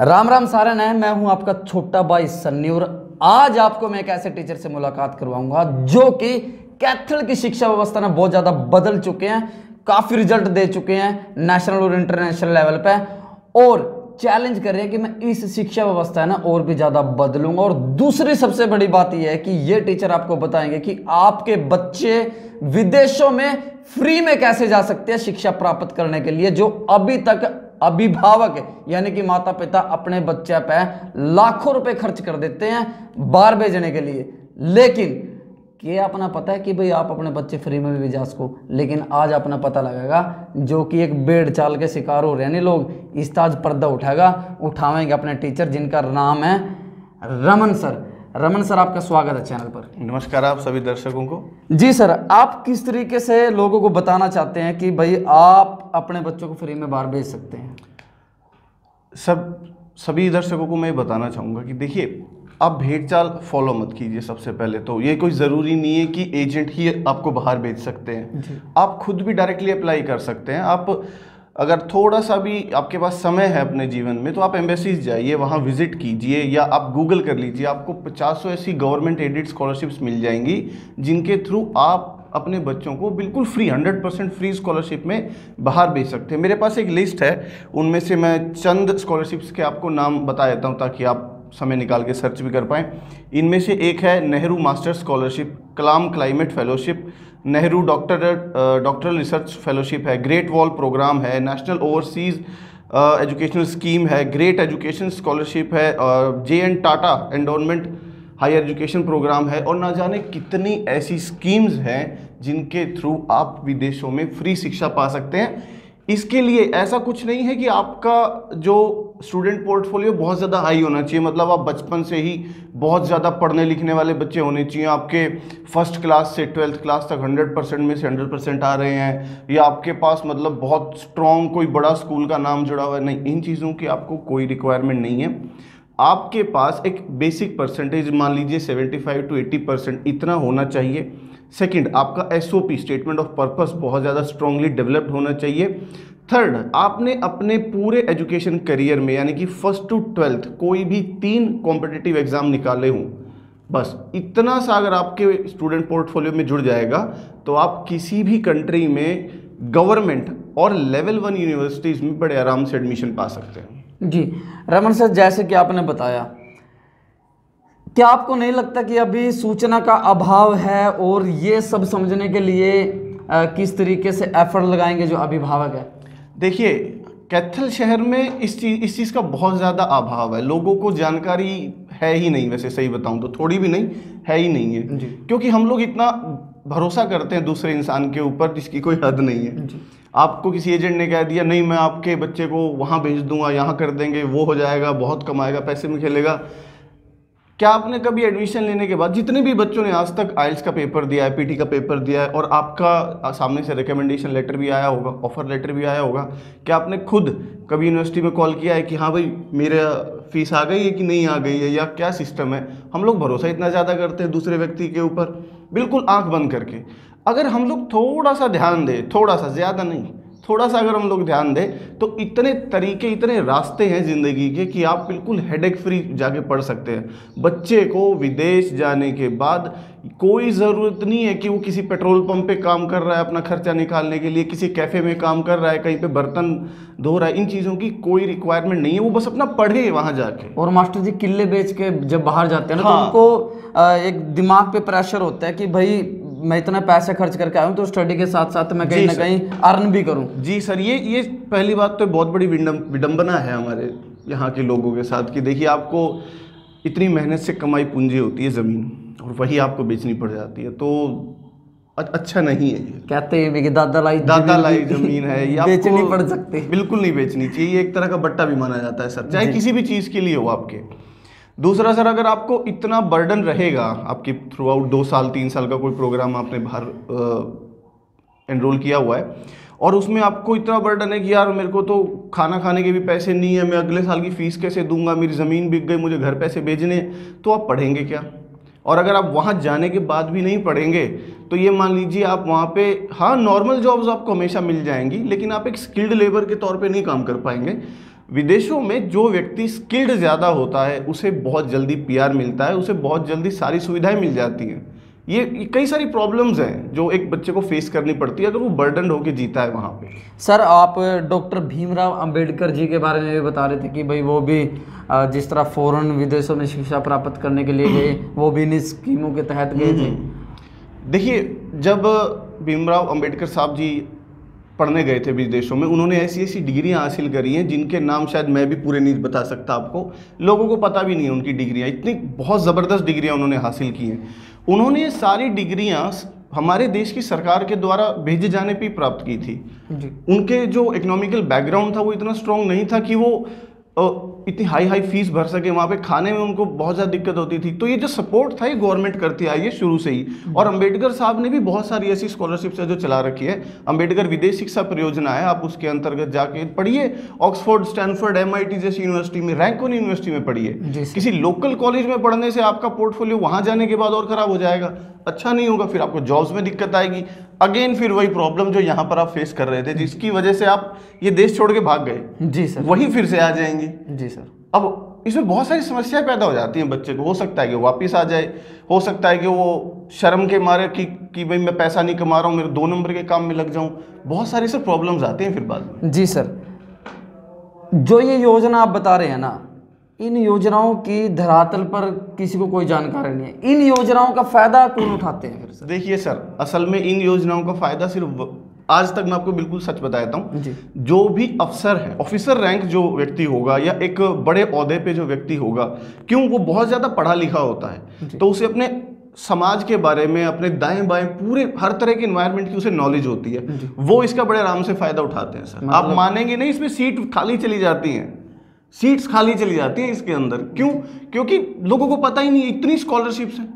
राम राम सारन है मैं हूँ आपका छोटा भाई सन्नी और आज आपको मैं एक ऐसे टीचर से मुलाकात करवाऊँगा जो कि कैथल की शिक्षा व्यवस्था ना बहुत ज़्यादा बदल चुके हैं, काफ़ी रिज़ल्ट दे चुके हैं नेशनल और इंटरनेशनल लेवल पे, और चैलेंज कर रहे हैं कि मैं इस शिक्षा व्यवस्था ना और भी ज़्यादा बदलूँगा। और दूसरी सबसे बड़ी बात यह है कि ये टीचर आपको बताएँगे कि आपके बच्चे विदेशों में फ्री में कैसे जा सकते हैं शिक्षा प्राप्त करने के लिए, जो अभी तक अभिभावक यानी कि माता पिता अपने बच्चे पे लाखों रुपए खर्च कर देते हैं बाहर भेजने के लिए। लेकिन ये अपना पता है कि भाई आप अपने बच्चे फ्री में भी जा सको लेकिन आज अपना पता लगेगा जो कि एक बेड़ चाल के शिकार हो रहे हैं नहीं लोग इस ताज पर्दा उठाएगा उठावेंगे अपने टीचर जिनका नाम है रमन सर। रमन सर आपका स्वागत है चैनल पर। नमस्कार आप सभी दर्शकों को। जी सर आप किस तरीके से लोगों को बताना चाहते हैं कि भाई आप अपने बच्चों को फ्री में बाहर भेज सकते हैं? सब सभी दर्शकों को मैं बताना चाहूँगा कि देखिए आप भेड़ चाल फॉलो मत कीजिए सबसे पहले तो। ये कोई ज़रूरी नहीं है कि एजेंट ही आपको बाहर भेज सकते हैं। आप खुद भी डायरेक्टली अप्लाई कर सकते हैं। आप अगर थोड़ा सा भी आपके पास समय है अपने जीवन में तो आप एम्बेसीज जाइए वहाँ विज़िट कीजिए या आप गूगल कर लीजिए आपको पचास ऐसी गवर्नमेंट एडिड स्कॉलरशिप्स मिल जाएँगी जिनके थ्रू आप अपने बच्चों को बिल्कुल free hundred percent free scholarship में बाहर भेज सकते हैं। मेरे पास एक लिस्ट है, उनमें से मैं चंद स्कॉलरशिप्स के आपको नाम बता देता हूँ ताकि आप समय निकाल के सर्च भी कर पाएँ। इनमें से एक है Nehru master scholarship Kalam climate fellowship Nehru doctor doctoral research fellowship है ग्रेट वॉल प्रोग्राम है नेशनल ओवरसीज़ एजुकेशनल स्कीम है ग्रेट एजुकेशन स्कॉलरशिप है J N Tata endowment higher education program है और ना जाने कितनी ऐसी स्कीम्स हैं जिनके थ्रू आप विदेशों में फ्री शिक्षा पा सकते हैं। इसके लिए ऐसा कुछ नहीं है कि आपका जो स्टूडेंट पोर्टफोलियो बहुत ज़्यादा हाई होना चाहिए। मतलब आप बचपन से ही बहुत ज़्यादा पढ़ने लिखने वाले बच्चे होने चाहिए। आपके फ़र्स्ट क्लास से ट्वेल्थ क्लास तक हंड्रेड परसेंट में से हंड्रेड परसेंट आ रहे हैं या आपके पास मतलब बहुत स्ट्रॉन्ग कोई बड़ा स्कूल का नाम जुड़ा हुआ है। नहीं, इन चीज़ों की आपको कोई रिक्वायरमेंट नहीं है। आपके पास एक बेसिक परसेंटेज मान लीजिए seventy five to eighty percent इतना होना चाहिए। सेकंड आपका एसओपी स्टेटमेंट ऑफ़ पर्पस बहुत ज़्यादा स्ट्रांगली डेवलप्ड होना चाहिए। थर्ड आपने अपने पूरे एजुकेशन करियर में, यानी कि फ़र्स्ट टू ट्वेल्थ कोई भी तीन कॉम्पिटिटिव एग्ज़ाम निकाले हों, बस, इतना सा अगर आपके स्टूडेंट पोर्टफोलियो में जुड़ जाएगा तो आप किसी भी कंट्री में गवर्नमेंट और लेवल वन यूनिवर्सिटीज़ में बड़े आराम से एडमिशन पा सकते हैं। जी रमन सर जैसे कि आपने बताया क्या आपको नहीं लगता कि अभी सूचना का अभाव है और ये सब समझने के लिए आ, किस तरीके से एफर्ट लगाएँगे जो अभिभावक है? देखिए कैथल शहर में इस चीज़ इस चीज़ का बहुत ज़्यादा अभाव है। लोगों को जानकारी है ही नहीं वैसे सही बताऊँ तो थोड़ी भी नहीं है ही नहीं है। क्योंकि हम लोग इतना भरोसा करते हैं दूसरे इंसान के ऊपर जिसकी कोई हद नहीं है। आपको किसी एजेंट ने कह दिया, नहीं, मैं आपके बच्चे को वहाँ भेज दूँगा, यहाँ कर देंगे, वो हो जाएगा, बहुत कमाएगा, पैसे में खेलेगा। क्या आपने कभी एडमिशन लेने के बाद जितने भी बच्चों ने आज तक आइल्स का पेपर दिया है पीटी का पेपर दिया है, और आपका सामने से रिकमेंडेशन लेटर भी आया होगा ऑफ़र लेटर भी आया होगा, क्या आपने खुद कभी यूनिवर्सिटी में कॉल किया है कि हाँ भाई, मेरा फ़ीस आ गई है कि नहीं आ गई है, या क्या सिस्टम है? हम लोग भरोसा इतना ज़्यादा करते हैं दूसरे व्यक्ति के ऊपर, बिल्कुल आँख बंद करके। अगर हम लोग थोड़ा सा ध्यान दें थोड़ा सा ज़्यादा नहीं थोड़ा सा अगर हम लोग ध्यान दें तो इतने तरीके इतने रास्ते हैं ज़िंदगी के कि आप बिल्कुल हेडेक फ्री जाके पढ़ सकते हैं। बच्चे को विदेश जाने के बाद कोई ज़रूरत नहीं है कि वो किसी पेट्रोल पंप पे काम कर रहा है अपना खर्चा निकालने के लिए किसी कैफ़े में काम कर रहा है कहीं पे बर्तन धो रहा है। इन चीज़ों की कोई रिक्वायरमेंट नहीं है वो बस अपना पढ़े वहाँ जाके। और मास्टर जी किले बेच के जब बाहर जाते हैं ना तो हाँ। तो उनको एक दिमाग पे प्रेशर होता है कि भाई मैं इतना पैसे खर्च करके आया हूँ तो स्टडी के साथ साथ मैं कहीं ना कहीं अर्न भी करूँ। जी सर ये ये पहली बात तो बहुत बड़ी विडम्बना है हमारे यहाँ के लोगों के साथ कि देखिए आपको इतनी मेहनत से कमाई पूंजी होती है ज़मीन और वही आपको बेचनी पड़ जाती है तो अच्छा नहीं है ये। कहते हैं कि दादा लाई दादा लाई ज़मीन है या बेचनी पड़ सकती। बिल्कुल नहीं बेचनी चाहिए एक तरह का बट्टा भी माना जाता है सर चाहे किसी भी चीज़ के लिए हो आपके। दूसरा सर, अगर आपको इतना बर्डन रहेगा, आपकी थ्रू आउट दो साल, तीन साल का कोई प्रोग्राम आपने बाहर एनरोल किया हुआ है, और उसमें आपको इतना बर्डन है कि यार मेरे को तो खाना खाने के भी पैसे नहीं है, मैं अगले साल की फ़ीस कैसे दूँगा, मेरी ज़मीन बिक गई, मुझे घर पैसे भेजने तो आप पढ़ेंगे क्या? और अगर आप वहाँ जाने के बाद भी नहीं पढ़ेंगे तो ये मान लीजिए आप वहाँ पे हाँ नॉर्मल जॉब्स आपको हमेशा मिल जाएँगी, लेकिन आप एक स्किल्ड लेबर के तौर पे नहीं काम कर पाएँगे। विदेशों में जो व्यक्ति स्किल्ड ज़्यादा होता है उसे बहुत जल्दी पीआर मिलता है उसे बहुत जल्दी सारी सुविधाएँ मिल जाती हैं। ये, ये कई सारी प्रॉब्लम्स हैं जो एक बच्चे को फेस करनी पड़ती है अगर वो बर्डन होकर जीता है वहाँ पे। सर आप डॉक्टर भीमराव अंबेडकर जी के बारे में भी बता रहे थे कि भाई वो भी जिस तरह फॉरेन विदेशों में शिक्षा प्राप्त करने के लिए गए वो भी इन स्कीमों के तहत गए थे। देखिए जब भीमराव अंबेडकर साहब जी पढ़ने गए थे विदेशों में उन्होंने ऐसी ऐसी डिग्रियाँ हासिल करी हैं जिनके नाम शायद मैं भी पूरे नहीं बता सकता आपको। लोगों को पता भी नहीं है उनकी डिग्रियाँ इतनी बहुत ज़बरदस्त डिग्रियाँ उन्होंने हासिल की हैं। उन्होंने ये सारी डिग्रियाँ हमारे देश की सरकार के द्वारा भेजे जाने पर प्राप्त की थी। जी। उनके जो इकोनॉमिकल बैकग्राउंड था वो इतना स्ट्रांग नहीं था कि वो अ, इतनी हाई हाई फ़ीस भर सके वहाँ पे खाने में उनको बहुत ज़्यादा दिक्कत होती थी। तो ये जो सपोर्ट था ये गवर्नमेंट करती आई है शुरू से ही। और अंबेडकर साहब ने भी बहुत सारी ऐसी स्कॉलरशिप्स है जो चला रखी है। अंबेडकर विदेश शिक्षा परियोजना है आप उसके अंतर्गत जाके पढ़िए। ऑक्सफोर्ड स्टैनफोर्ड एम जैसी यूनिवर्सिटी में रैंकोन यूनिवर्सिटी में पढ़िए। किसी लोकल कॉलेज में पढ़ने से आपका पोर्टफोलियो वहाँ जाने के बाद और ख़राब हो जाएगा। अच्छा नहीं होगा फिर आपको जॉब्स में दिक्कत आएगी। अगेन फिर वही प्रॉब्लम जो यहाँ पर आप फेस कर रहे थे जिसकी वजह से आप ये देश छोड़ के भाग गए। जी सर। वही फिर से आ जाएँगे। जी सर। अब इसमें बहुत सारी समस्याएँ पैदा हो जाती हैं बच्चे को। हो सकता है कि वापस आ जाए। हो सकता है कि वो शर्म के मारे कि कि भाई मैं पैसा नहीं कमा रहा हूँ मेरे दो नंबर के काम में लग जाऊँ। बहुत सारे सर प्रॉब्लम्स आते हैं फिर बाद में। जी सर। जो ये योजना आप बता रहे हैं ना इन योजनाओं की धरातल पर किसी को कोई जानकारी नहीं है। इन योजनाओं का फ़ायदा कौन उठाते हैं फिर देखिए सर असल में इन योजनाओं का फ़ायदा सिर्फ़ आज तक मैं आपको बिल्कुल सच बताता हूँ। जो। भी अफसर है ऑफिसर रैंक जो व्यक्ति होगा या एक बड़े अहदे पे जो व्यक्ति होगा क्यों? वो बहुत ज़्यादा पढ़ा लिखा होता है। तो उसे अपने समाज के बारे में अपने दाएँ बाएँ पूरे हर तरह के इन्वायरमेंट की उसे नॉलेज होती है। वो इसका बड़े आराम से फ़ायदा उठाते हैं सर। आप मानेंगे नहीं इसमें सीट खाली चली जाती हैं। सीट्स खाली चली जाती हैं इसके अंदर। क्यों? क्योंकि लोगों को पता ही नहीं इतनी स्कॉलरशिप्स हैं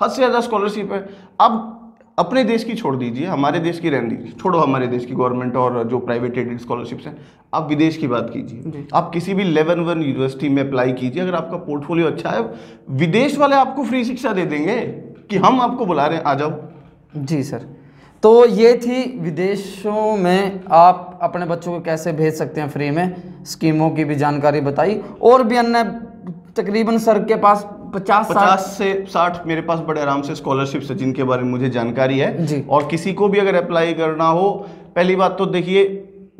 हद से ज़्यादा स्कॉलरशिप है। अब अपने देश की छोड़ दीजिए हमारे देश की रहने दीजिए छोड़ो हमारे देश की गवर्नमेंट और जो प्राइवेट एडेड स्कॉलरशिप्स हैं। आप विदेश की बात कीजिए। आप किसी भी लेवन वन यूनिवर्सिटी में अप्लाई कीजिए अगर आपका पोर्टफोलियो अच्छा है विदेश वाले आपको फ्री शिक्षा दे देंगे कि हम आपको बुला रहे हैं आ जाओ। जी सर तो ये थी विदेशों में आप अपने बच्चों को कैसे भेज सकते हैं फ्री में? स्कीमों की भी जानकारी बताई। और भी अन्य तकरीबन सर के पास पचास पचास से साठ मेरे पास बड़े आराम से स्कॉलरशिप्स है जिनके बारे में मुझे जानकारी है। जी। और किसी को भी अगर अप्लाई करना हो पहली बात तो देखिए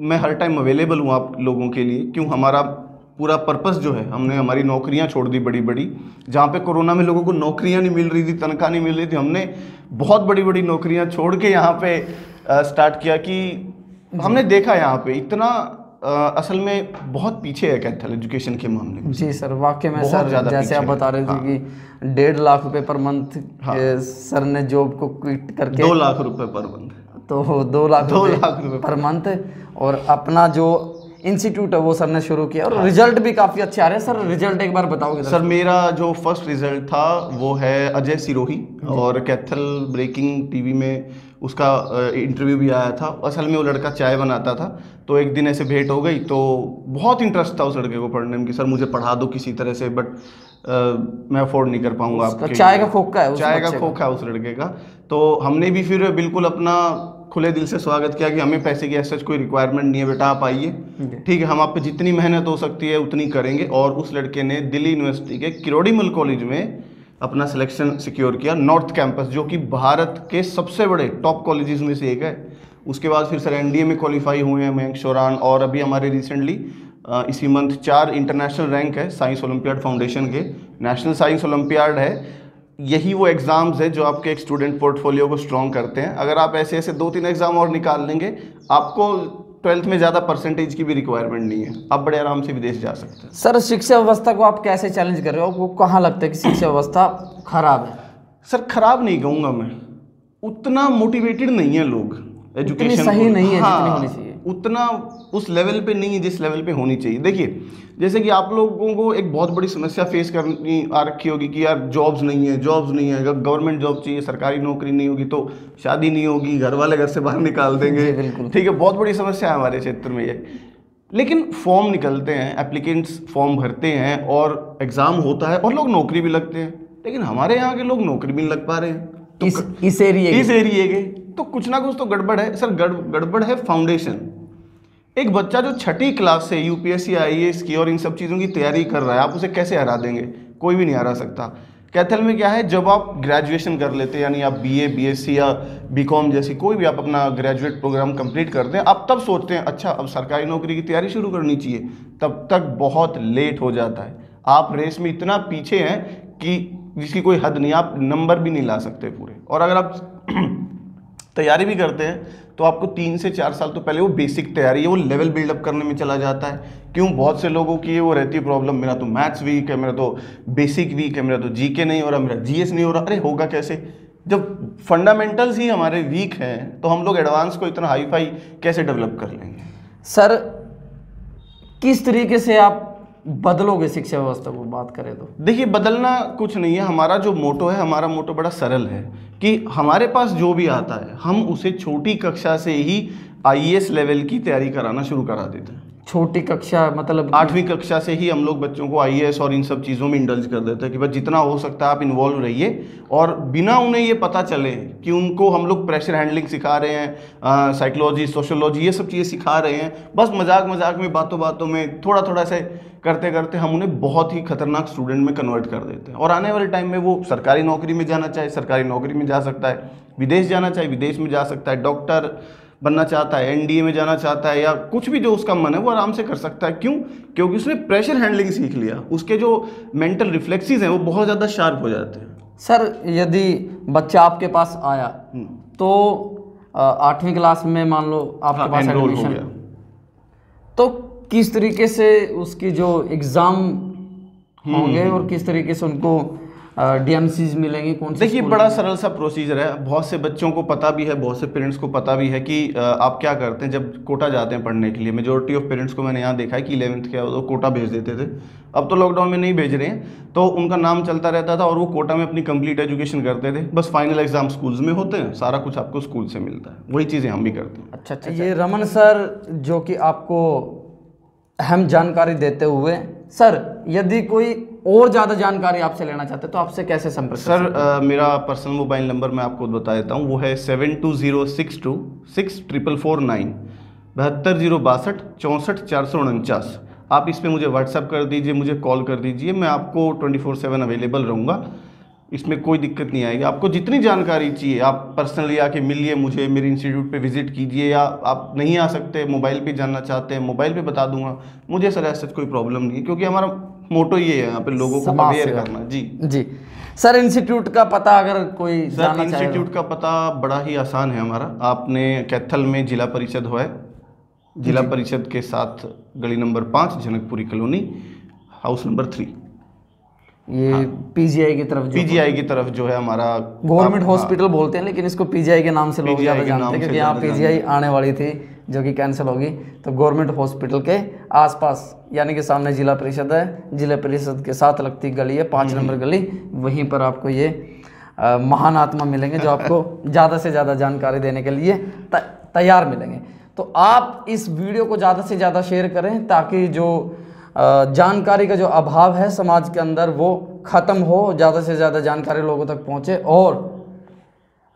मैं हर टाइम अवेलेबल हूँ आप लोगों के लिए। क्यों? हमारा पूरा पर्पस जो है हमने हमारी नौकरियाँ छोड़ दी बड़ी बड़ी जहाँ पे कोरोना में लोगों को नौकरियाँ नहीं मिल रही थी तनख्वाह नहीं मिल रही थी हमने बहुत बड़ी बड़ी नौकरियाँ छोड़ के यहाँ पे आ, स्टार्ट किया कि हमने देखा यहाँ पे इतना अ, असल में बहुत पीछे है कैथल एजुकेशन के मामले में? जी सर वाकई में सर जैसे आप बता रहे थे कि डेढ़ लाख रुपए पर मंथ सर ने जॉब को क्विट करके दो लाख रुपए पर मंथ। तो दो लाख दो लाख रुपए पर। मंथ और अपना जो इंस्टीट्यूट है वो सर ने शुरू किया और हाँ। रिज़ल्ट भी काफ़ी अच्छे आ रहे हैं। सर रिज़ल्ट एक बार बताओगे सर मेरा जो फ़र्स्ट रिज़ल्ट था वो है अजय सिरोही और कैथल ब्रेकिंग टीवी में उसका इंटरव्यू भी आया था। असल में वो लड़का चाय बनाता था तो एक दिन ऐसे भेंट हो गई तो बहुत इंटरेस्ट था उस लड़के को पढ़ने में कि सर मुझे पढ़ा दो किसी तरह से बट आ, मैं अफोर्ड नहीं कर पाऊँगा आपके चाय का खोखा है उस चाय का। खोखा है उस लड़के का। तो हमने भी फिर बिल्कुल अपना खुले दिल से स्वागत किया कि हमें पैसे की ऐसा कोई रिक्वायरमेंट नहीं है बेटा आप आइए। ठीक है हम आप पे जितनी मेहनत हो सकती है उतनी करेंगे। और उस लड़के ने दिल्ली यूनिवर्सिटी के किरोड़ीमल कॉलेज में अपना सिलेक्शन सिक्योर किया नॉर्थ कैंपस जो कि भारत के सबसे बड़े टॉप कॉलेजेस में से एक है। उसके बाद फिर सर एनडीए में क्वालिफाई हुए हैं मयंक शोरान और अभी हमारे रिसेंटली इसी मंथ चार इंटरनेशनल रैंक है साइंस ओलंपियाड फाउंडेशन के। नेशनल साइंस ओलंपियाड है। यही वो एग्ज़ाम्स है जो आपके एक स्टूडेंट पोर्टफोलियो को स्ट्रॉन्ग करते हैं। अगर आप ऐसे ऐसे दो तीन एग्ज़ाम और निकाल लेंगे आपको ट्वेल्थ में ज़्यादा परसेंटेज की भी रिक्वायरमेंट नहीं है। आप बड़े आराम से विदेश जा सकते हैं। सर शिक्षा व्यवस्था को आप कैसे चैलेंज कर रहे हो? आपको कहाँ लगता है कि शिक्षा व्यवस्था खराब है? सर खराब नहीं कहूँगा मैं। उतना मोटिवेटेड नहीं है लोग। एजुकेशन सही नहीं है जितनी होनी चाहिए। उतना उस लेवल पे नहीं है जिस लेवल पे होनी चाहिए। देखिए जैसे कि आप लोगों को एक बहुत बड़ी समस्या फेस करनी आ रखी होगी कि यार जॉब्स नहीं है जॉब्स नहीं है अगर गवर्नमेंट जॉब चाहिए सरकारी नौकरी नहीं होगी तो शादी नहीं होगी घर वाले घर से बाहर निकाल देंगे। ठीक है बहुत बड़ी समस्या है हमारे क्षेत्र में ये। लेकिन फॉर्म निकलते हैं एप्लीकेंट्स फॉर्म भरते हैं और एग्ज़ाम होता है और लोग नौकरी भी लगते हैं। लेकिन हमारे यहाँ के लोग नौकरी भी नहीं लग पा रहे हैं। तो इस इस एरिए इस एरिए के। तो कुछ ना कुछ तो गड़बड़ है। सर, गड़, गड़बड़ है फाउंडेशन एक बच्चा जो छठी क्लास से यूपीएससी आईएएस की और इन सब चीज़ों की तैयारी कर रहा है, आप उसे कैसे हरा देंगे? कोई भी नहीं हरा सकता। कैथल में क्या है, जब आप ग्रेजुएशन कर लेते हैं, यानी आप बीए बीएससी या बीकॉम जैसी कोई भी आप अपना ग्रेजुएट प्रोग्राम कंप्लीट करते हैं आप तब सोचते हैं अच्छा अब सरकारी नौकरी की तैयारी शुरू करनी चाहिए। तब तक बहुत लेट हो जाता है। आप रेस में इतना पीछे हैं कि जिसकी कोई हद नहीं, आप नंबर भी नहीं ला सकते पूरे। और अगर आप तैयारी भी करते हैं तो आपको तीन से चार साल तो पहले वो बेसिक तैयारी है, वो लेवल बिल्डअप करने में चला जाता है। क्यों? बहुत से लोगों की वो रहती है प्रॉब्लम मेरा तो मैथ्स वीक है, मेरा तो बेसिक वीक है, मेरा तो जीके नहीं हो रहा, मेरा जीएस नहीं हो रहा। अरे, होगा कैसे? जब फंडामेंटल्स ही हमारे वीक हैं तो हम लोग एडवांस को इतना हाई कैसे डेवलप कर लेंगे? सर, किस तरीके से आप बदलोगे शिक्षा व्यवस्था को, बात करें तो। देखिए, बदलना कुछ नहीं है। हमारा जो मोटो है, हमारा मोटो बड़ा सरल है कि हमारे पास जो भी आता है, हम उसे छोटी कक्षा से ही आईएएस लेवल की तैयारी कराना शुरू करा देते हैं। छोटी कक्षा मतलब आठवीं कक्षा से ही हम लोग बच्चों को आईएएस और इन सब चीज़ों में इंडल्ज कर देते हैं कि बस जितना हो सकता है आप इन्वॉल्व रहिए। और बिना उन्हें ये पता चले कि उनको हम लोग प्रेशर हैंडलिंग सिखा रहे हैं साइकोलॉजी सोशोलॉजी ये सब चीज़ें सिखा रहे हैं। बस मज़ाक मज़ाक में बातों बातों में थोड़ा थोड़ा ऐसे करते करते हम उन्हें बहुत ही खतरनाक स्टूडेंट में कन्वर्ट कर देते हैं। और आने वाले टाइम में वो सरकारी नौकरी में जाना चाहे, सरकारी नौकरी में जा सकता है, विदेश जाना चाहे, विदेश में जा सकता है डॉक्टर बनना चाहता है एनडीए में जाना चाहता है या कुछ भी जो उसका मन है वो आराम से कर सकता है क्यों क्योंकि उसने प्रेशर हैंडलिंग सीख लिया उसके जो मेंटल रिफ्लेक्सीज हैं वो बहुत ज़्यादा शार्प हो जाते हैं सर यदि बच्चा आपके पास आया हम्म। तो आठवीं क्लास में मान लो आपके हाँ, पास हो एडमिशन गया। तो किस तरीके से उसकी जो एग्ज़ाम हम्म, होंगे और किस तरीके से उनको डीएमसीज मिलेंगी कौन से देखिए बड़ा सरल सा प्रोसीजर है। बहुत से बच्चों को पता भी है बहुत से पेरेंट्स को पता भी है कि आप क्या करते हैं जब कोटा जाते हैं पढ़ने के लिए। मेजोरिटी ऑफ़ पेरेंट्स को मैंने यहाँ देखा है कि इलेवंथ के वो कोटा भेज देते थे। अब तो लॉकडाउन में नहीं भेज रहे हैं तो उनका नाम चलता रहता था और वो कोटा में अपनी कंप्लीट एजुकेशन करते थे। बस फाइनल एग्ज़ाम स्कूल्स में होते हैं सारा कुछ आपको स्कूल से मिलता है। वही चीज़ें हम भी करते हैं। अच्छा अच्छा ये रमन सर जो कि आपको अहम जानकारी देते हुए सर यदि कोई और ज़्यादा जानकारी आपसे लेना चाहते हैं तो आपसे कैसे संपर्क सर आ, मेरा पर्सनल मोबाइल नंबर मैं आपको बता देता हूँ वो है seven two zero six two six triple four nine बहत्तर ज़ीरो बासठ चौंसठ चार सौ उनचास। आप इस पर मुझे व्हाट्सअप कर दीजिए मुझे कॉल कर दीजिए मैं आपको ट्वेंटी फोर सेवन अवेलेबल रहूँगा। इसमें कोई दिक्कत नहीं आएगी। आपको जितनी जानकारी चाहिए आप पर्सनली आके मिलिए मुझे मेरे इंस्टीट्यूट पे विज़िट कीजिए या आप नहीं आ सकते मोबाइल पे जानना चाहते हैं मोबाइल पे बता दूँगा। मुझे सर ऐसा कोई प्रॉब्लम नहीं है क्योंकि हमारा मोटो ये है यहाँ पे लोगों को अवेयर करना। जी। जी। सर इंस्टीट्यूट का पता अगर कोई सर चाहे तो। इंस्टीट्यूट का पता बड़ा ही आसान है हमारा। आपने कैथल में जिला परिषद हुआ है। जिला परिषद के साथ गली नंबर पाँच Janakpuri colony house number three. ये पीजीआई की तरफ़ जो पीजीआई की तरफ़ जो है हमारा गवर्नमेंट हॉस्पिटल बोलते हैं लेकिन इसको पीजीआई के नाम से लोग ज़्यादा जानते हैं क्योंकि यहाँ पीजीआई आने वाली थी जो कि कैंसिल होगी। तो गवर्नमेंट हॉस्पिटल के आसपास यानी कि सामने जिला परिषद है जिला परिषद के साथ लगती गली है पाँच हम्म। नंबर गली वहीं पर आपको ये महान आत्मा मिलेंगे जो आपको ज़्यादा से ज़्यादा जानकारी देने के लिए तैयार मिलेंगे। तो आप इस वीडियो को ज़्यादा से ज़्यादा शेयर करें ताकि जो जानकारी का जो अभाव है समाज के अंदर वो ख़त्म हो ज़्यादा से ज़्यादा जानकारी लोगों तक पहुँचे और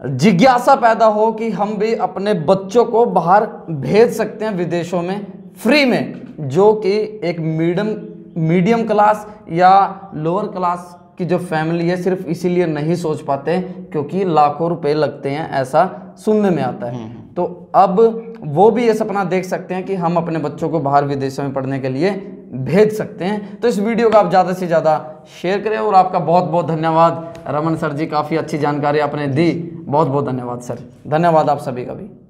जिज्ञासा पैदा हो कि हम भी अपने बच्चों को बाहर भेज सकते हैं विदेशों में फ्री में जो कि एक मीडियम मीडियम क्लास या लोअर क्लास की जो फैमिली है सिर्फ़ इसीलिए नहीं सोच पाते क्योंकि लाखों रुपए लगते हैं ऐसा सुनने में आता है। तो अब वो भी ये सपना देख सकते हैं कि हम अपने बच्चों को बाहर विदेशों में पढ़ने के लिए भेज सकते हैं। तो इस वीडियो को आप ज़्यादा से ज़्यादा शेयर करें और आपका बहुत बहुत धन्यवाद। रमन सर जी, काफ़ी अच्छी जानकारी आपने दी। बहुत बहुत धन्यवाद, सर। धन्यवाद आप सभी का भी।